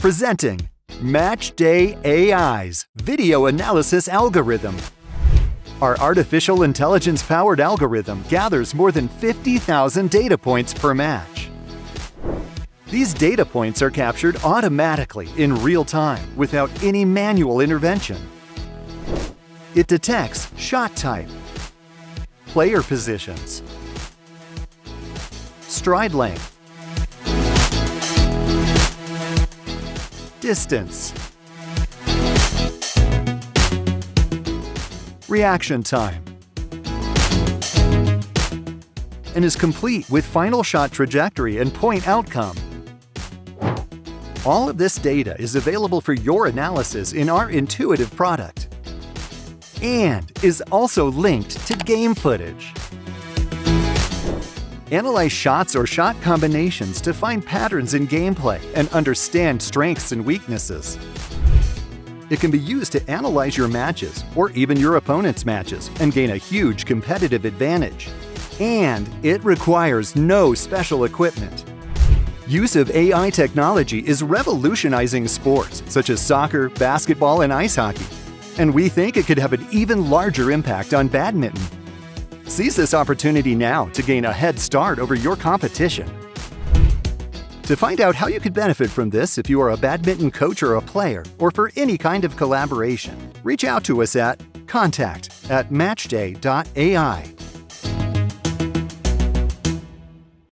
Presenting Matchday AI's video analysis algorithm. Our artificial intelligence powered algorithm gathers more than 50,000 data points per match. These data points are captured automatically in real time without any manual intervention. It detects shot type, player positions, stride length, distance, reaction time, and is complete with final shot trajectory and point outcome. All of this data is available for your analysis in our intuitive product and is also linked to game footage. Analyze shots or shot combinations to find patterns in gameplay and understand strengths and weaknesses. It can be used to analyze your matches or even your opponent's matches and gain a huge competitive advantage. And it requires no special equipment. Use of AI technology is revolutionizing sports such as soccer, basketball, and ice hockey. And we think it could have an even larger impact on badminton. Seize this opportunity now to gain a head start over your competition. To find out how you could benefit from this if you are a badminton coach or a player, or for any kind of collaboration, reach out to us at contact at matchday.ai.